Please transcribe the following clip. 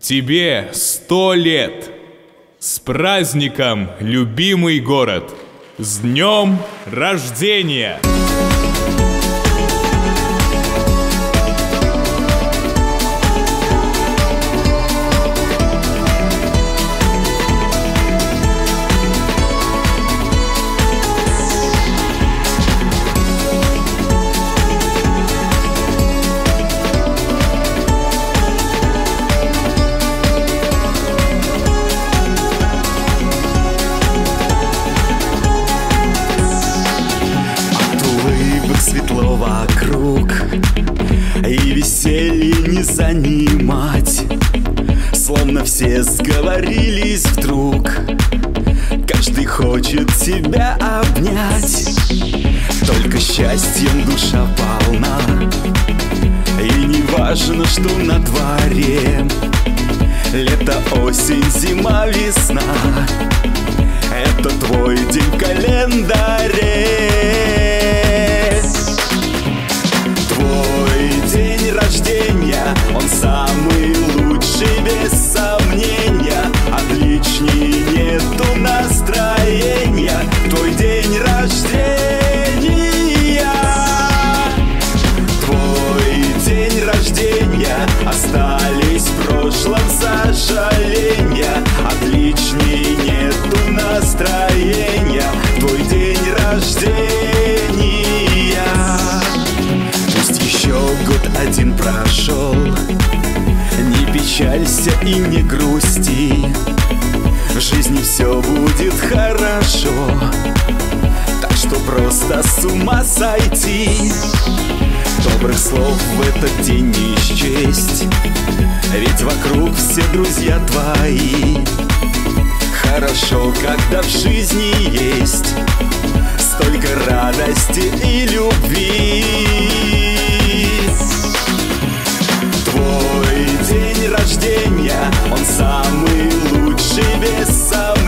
Тебе сто лет! С праздником, любимый город! С днем рождения! Занимать. Словно все сговорились вдруг. Каждый хочет тебя обнять. Только счастьем душа полна. И не важно, что на дворе. Лето, осень, зима, весна. Это твой день в календаре прошел Не печалься и не грусти В жизни все будет хорошо. Так что просто с ума сойти. Добрых слов в этот день не счесть Ведь вокруг все друзья твои. Хорошо, когда в жизни Он самый лучший без весовой